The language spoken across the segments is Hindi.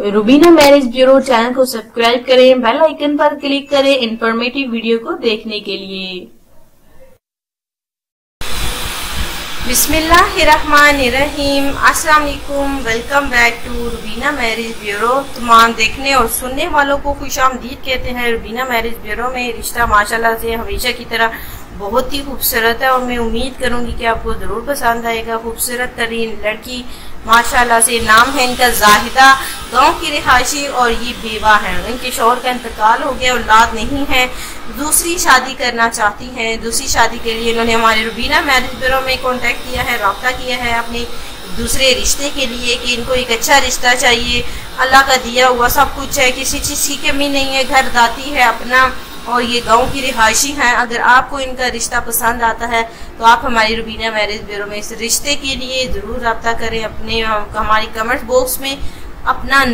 रूबीना मैरिज ब्यूरो चैनल को सब्सक्राइब करें बेल आइकन पर क्लिक करें इंफॉर्मेटिव वीडियो को देखने के लिए। बिस्मिल्लाहिर्रहमानिर्रहीम अस्सलाम वालेकुम welcome back to Rubina marriage bureau तमाम देखने और सुनने वालों को खुश आमदीद कहते हैं। रूबीना मैरिज ब्यूरो में रिश्ता माशाल्लाह से हमेशा की तरह बहुत ही खूबसूरत है और मैं उम्मीद करूँगी कि आपको ज़रूर पसंद आएगा। खूबसूरत तरीन लड़की, माशाल्लाह से नाम है इनका जाहिदा, गाँव की रिहायशी और ये बेवा है। इनके शोहर का इंतकाल हो गया औलाद नहीं है। दूसरी शादी करना चाहती हैं। दूसरी शादी के लिए इन्होंने हमारे रुबीना मैरिज ब्यूरो में कॉन्टेक्ट किया है, रबता किया है अपने दूसरे रिश्ते के लिए कि इनको एक अच्छा रिश्ता चाहिए। अल्लाह का दिया हुआ सब कुछ है, किसी चीज़ की कमी नहीं है। घर दाती है अपना। और ये गाँव की रिहायशी हैं। अगर आपको इनका रिश्ता पसंद आता है तो आप हमारी रुबीना मैरिज ब्यूरो में इस रिश्ते के लिए ज़रूर रब्ता करें। अपने, हमारी कमेंट बॉक्स में अपना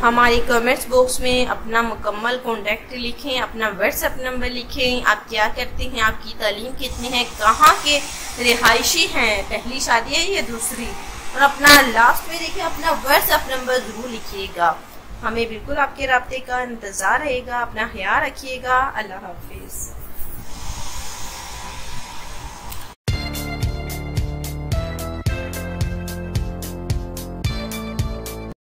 हमारी कमेंट्स बॉक्स में अपना मुकम्मल कॉन्टेक्ट लिखें, अपना व्हाट्सएप नंबर लिखें। आप क्या करते हैं? आपकी तालीम कितनी है? कहाँ के रिहायशी हैं? पहली शादी है या दूसरी? और अपना लास्ट में देखिए, अपना व्हाट्सएप नंबर ज़रूर लिखिएगा। हमें बिल्कुल आपके रबते का इंतज़ार रहेगा अपना ख्याल रखिएगा। अल्लाह हाफिज़।